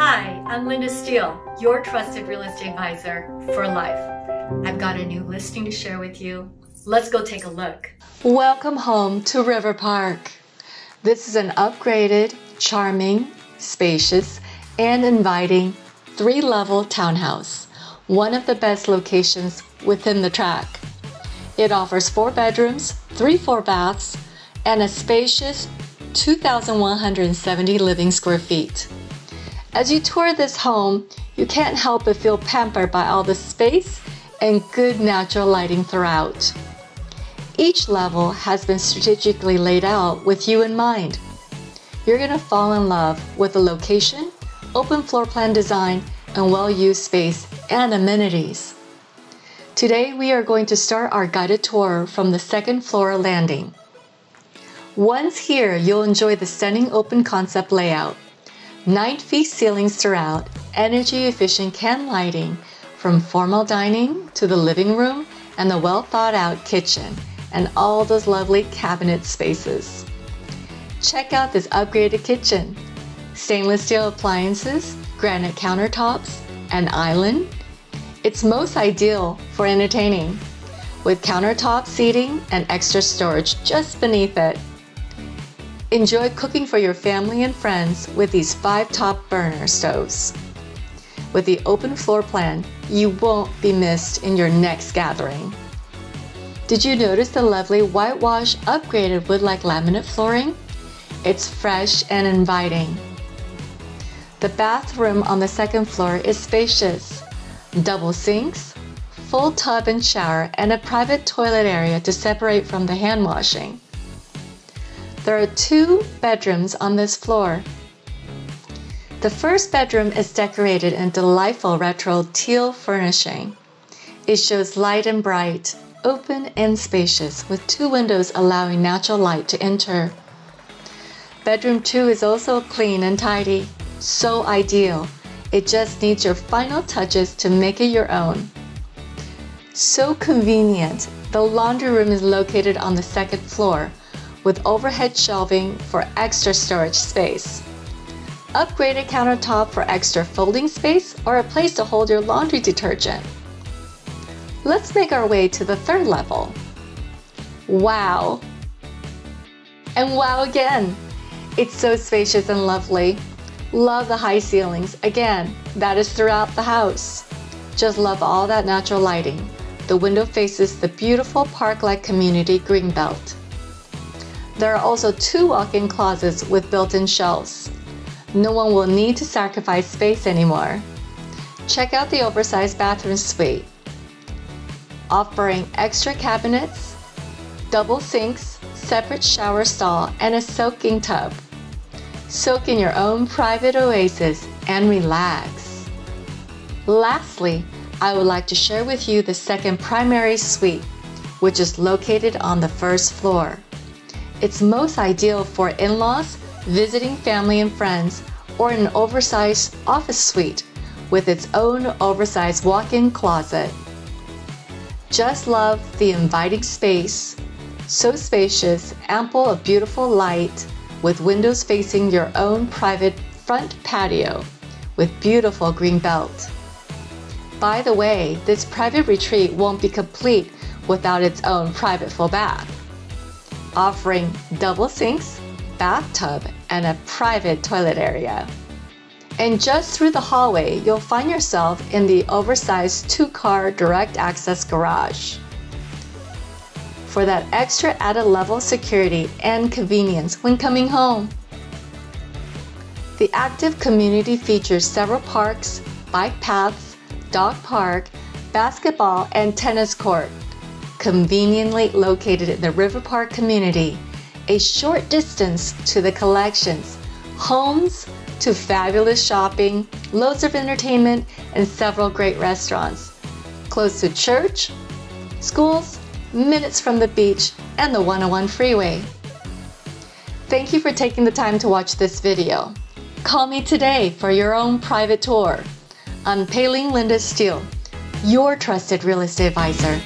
Hi, I'm Linda Steel, your trusted real estate advisor for life. I've got a new listing to share with you. Let's go take a look. Welcome home to River Park. This is an upgraded, charming, spacious, and inviting three level townhouse, one of the best locations within the track. It offers four bedrooms, three four baths, and a spacious 2,170 living square feet. As you tour this home, you can't help but feel pampered by all the space and good natural lighting throughout. Each level has been strategically laid out with you in mind. You're going to fall in love with the location, open floor plan design, and well used space and amenities. Today, we are going to start our guided tour from the second floor landing. Once here, you'll enjoy the stunning open concept layout. 9 feet ceilings throughout, energy efficient can lighting, from formal dining to the living room and the well thought out kitchen, and all those lovely cabinet spaces. Check out this upgraded kitchen. Stainless steel appliances, granite countertops, an island. It's most ideal for entertaining, with countertop seating and extra storage just beneath it. Enjoy cooking for your family and friends with these five top burner stoves. With the open floor plan, you won't be missed in your next gathering. Did you notice the lovely whitewash upgraded wood-like laminate flooring? It's fresh and inviting. The bathroom on the second floor is spacious. Double sinks, full tub and shower, and a private toilet area to separate from the hand washing. There are two bedrooms on this floor. The first bedroom is decorated in delightful retro teal furnishing. It shows light and bright, open and spacious, with two windows allowing natural light to enter. Bedroom 2 is also clean and tidy, so ideal. It just needs your final touches to make it your own. So convenient, the laundry room is located on the second floor, with overhead shelving for extra storage space. Upgraded countertop for extra folding space or a place to hold your laundry detergent. Let's make our way to the third level. Wow! And wow again! It's so spacious and lovely. Love the high ceilings. Again, that is throughout the house. Just love all that natural lighting. The window faces the beautiful park-like community greenbelt. There are also two walk-in closets with built-in shelves. No one will need to sacrifice space anymore. Check out the oversized bathroom suite, offering extra cabinets, double sinks, separate shower stall, and a soaking tub. Soak in your own private oasis and relax. Lastly, I would like to share with you the second primary suite, which is located on the first floor. It's most ideal for in-laws, visiting family and friends, or an oversized office suite with its own oversized walk-in closet. Just love the inviting space, so spacious, ample of beautiful light, with windows facing your own private front patio with beautiful green belt. By the way, this private retreat won't be complete without its own private full bath offering double sinks, bathtub, and a private toilet area. And just through the hallway, you'll find yourself in the oversized two car direct access garage. For that extra added level of security and convenience when coming home. The active community features several parks, bike paths, dog park, basketball, and tennis court conveniently located in the River Park community, a short distance to the collections, homes to fabulous shopping, loads of entertainment, and several great restaurants. Close to church, schools, minutes from the beach, and the 101 freeway. Thank you for taking the time to watch this video. Call me today for your own private tour. I'm Pei Ling Linda Steel, your trusted real estate advisor.